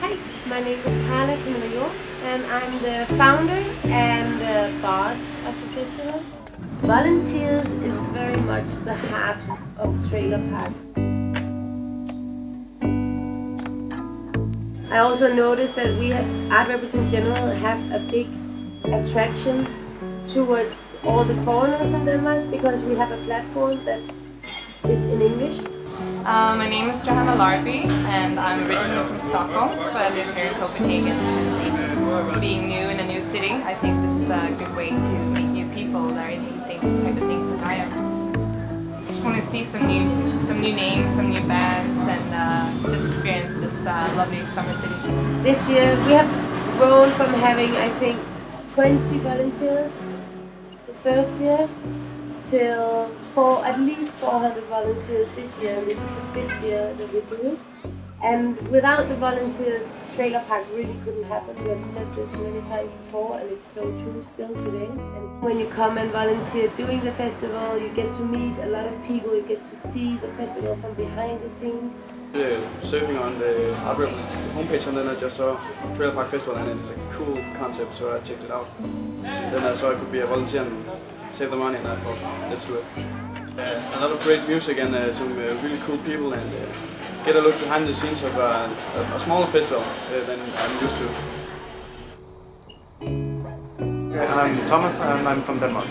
Joanna is New York, and I'm the founder and the boss of the festival. Volunteers is very much the heart of Trailer Park. I also noticed that we Rebels in general have a big attraction towards all the foreigners in Denmark because we have a platform that is in English uh, my name is Johanna Larby and I'm originally from Stockholm but I live here in Copenhagen since being new in a new city I think this is a good way to meet new people that are into the same type of things as I am. I just want to see some new some new names, some new bands and uh, just experience this uh, lovely summer city. This year we have grown from having I think 20 volunteers the first year till for at least 400 volunteers this year. This is the fifth year that we do it. And without the volunteers, Trailer Park really couldn't happen. We have said this many times before and it's so true still today. And when you come and volunteer doing the festival, you get to meet a lot of people, you get to see the festival from behind the scenes. Uh, surfing on the homepage and then I just saw Trailer Park Festival and it's a cool concept so I checked it out. And then I saw I could be a volunteer save the money and I thought, let's do it. Uh, a lot of great music and uh, some uh, really cool people and uh, get a look behind the scenes of uh, a, a, smaller festival uh, than I'm used to. I'm Thomas and I'm from Denmark.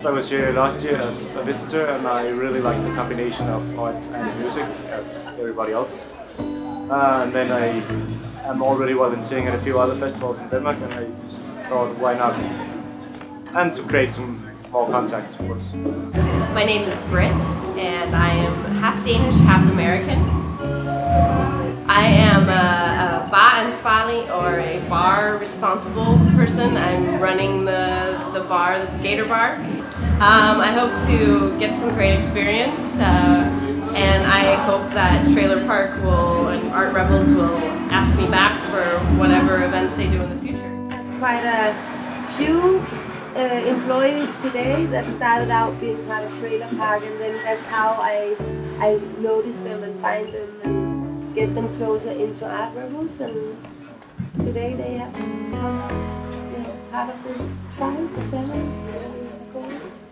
So I was here last year as a visitor and I really liked the combination of art and music as everybody else. and then I am already volunteering at a few other festivals in Denmark and I just thought why not and to create some more contacts, of course. My name is Britt, and I am half Danish, half American. I am a, a bar ansvarlig, or a bar responsible person. I'm running the, the bar, the skater bar. Um, I hope to get some great experience, uh, and I hope that Trailer Park will and Art Rebels will ask me back for whatever events they do in the future. Quite a few uh, employees today that started out being part of Trailer Park, and then that's how I I notice them and find them and get them closer into Art Rebels. And today they have become you know, part of the tribe, family.